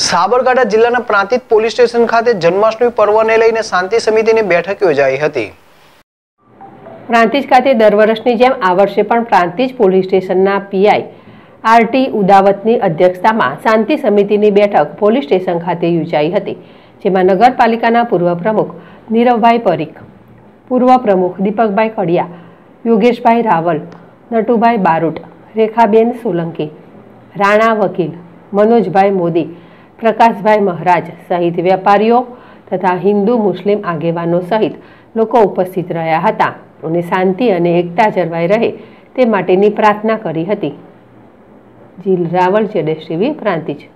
સાબરકાંઠા જિલ્લાના Prantij police station ખાતે જન્માષ્ટમી પર્વને લઈને શાંતિ સમિતિની બેઠક યોજાઈ હતી પ્રાંતિજ ખાતે દર વર્ષની જેમ આ વર્ષે પણ પ્રાંતિજ પોલીસ સ્ટેશનના પીઆઈ આરટી ઉદાવતની અધ્યક્ષતામાં શાંતિ સમિતિની બેઠક પોલીસ સ્ટેશન ખાતે યોજાઈ હતી જેમાં નગરપાલિકાના પૂર્વ પ્રમુખ નીરવભાઈ પરીખ પૂર્વ પ્રમુખ દીપકભાઈ કડિયા યોગેશભાઈ રાવલ નટુભાઈ બારોટ રેખાબેન સોલંકી રાણા વકીલ મનોજભાઈ મોદી પ્રકાશભાઈ મહારાજ સહિત વેપારીઓ તથા હિન્દુ મુસ્લિમ આગેવાનો સહિત લોકો ઉપસ્થિત રહ્યા હતા. અને શાંતિ અને એકતા જળવાઈ રહે તે માટેની પ્રાર્થના કરી હતી. જીલ રાવલ જેડેશ ટીવી પ્રાંતિજ